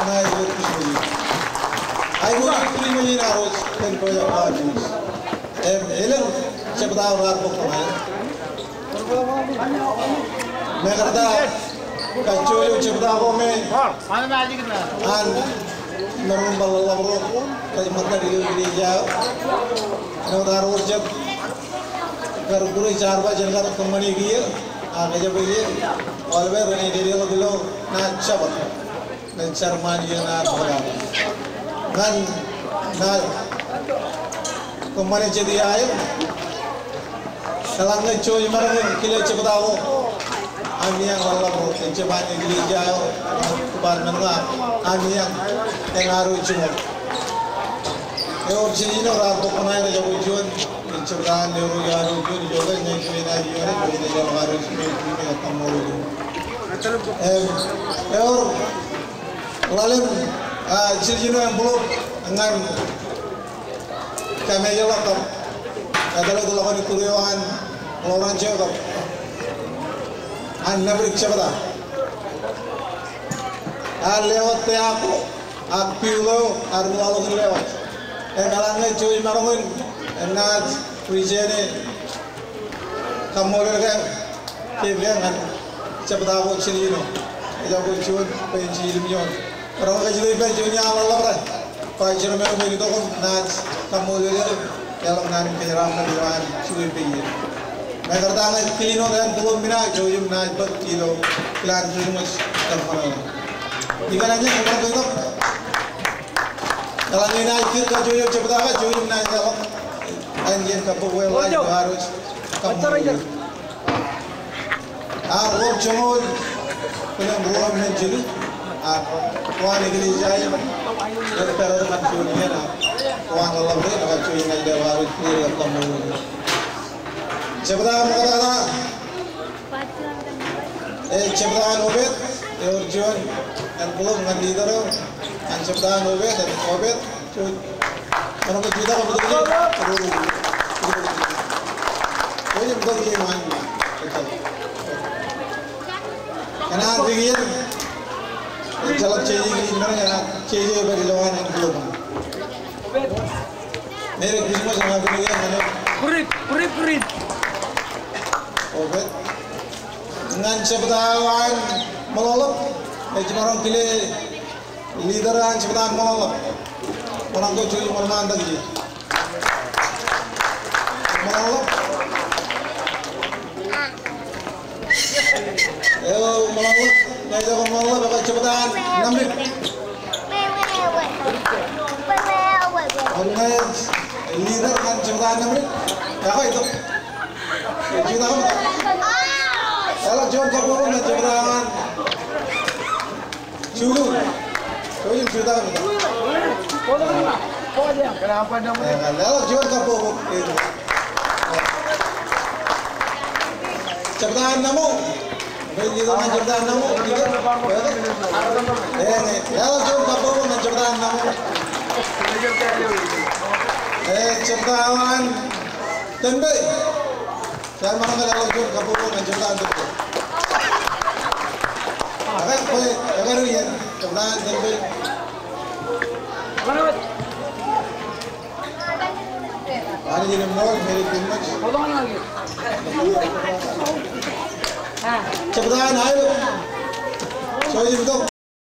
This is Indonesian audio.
Она из Иркутска. I would like to remain in our house for your parties. Um, Helen, Chabda Var Mukhaman. Megarda, Kachoyo Chabda Gome. And Narun Balalabro, Kajmata Rio Girija. Nodar Urjab, Garguri Charva Jangar Kamani Gir. आगे जब ये ऑलवेज रहने दे रहे हो दिलो ना अच्छा बता ben charmani yana thoda nan na ko mane chedi ayam kalanga choy marne kile chibdao amiyang wala mo tenche bani gili jayo kubar menga amiyang tengaru chimo Eo chini no ra to kona ira jago jion chibdan neuro jago jion joga nyai kibina jion joga jago garu chimo kibina kamoro mau itu. Eh, lalu yang belum dengan kami jawab kam. Kalau tu lakukan kuriawan orang jawab an nabrik chabada ar lewat te ako ak piulo ar nualo kun lewat e galanga joy marangun na wijene. Kamole ga ke ga ngan chabada ko chilino e ja ko chun pe orang ka jilai nyala kamu kilo mas aja itu kalau ini naj gue lagi harus. Kamu Ah, tuan ini jaya dari terus mancunnya nah tuan Allah beri dia harus kiri kamu Cepetan kata-kata. Eh cepetan obet, ya urjuan dan belum dengan leader dan cepetan obet dan obet cuy. Orang kan betul betul. Oh ini betul main. Karena jalab ceeji gi mara ngana ceeji yo bari lawan en kulo ma mere christmas ma bi ngi purit purit purit obet. Ngan sebtaan malolop e jimaron kile lideran sebtaan malolop orang ko cuy malman dag ji malolop Yo, malolop, neyde malolop, enam menit. Orang leader kan cepetan enam menit. Apa itu? Cepetan apa? Kalau John Kapoor na cepetan. Chulu. Coy cepetan apa? kenapa nama Kalau John Kapoor itu. Cepetan namu. Beli itu na cepetan namu. Eh, kalau John Kapoor na cepetan namu. Eh, cepetan. Tembe. Saya mana kalau John Kapoor na cepetan tembe. Agar koy, agar ya, cepetan tembe. mana Hari ini mau मेरी कीमत potong Lagi cepetan ayo. Soalnya betul.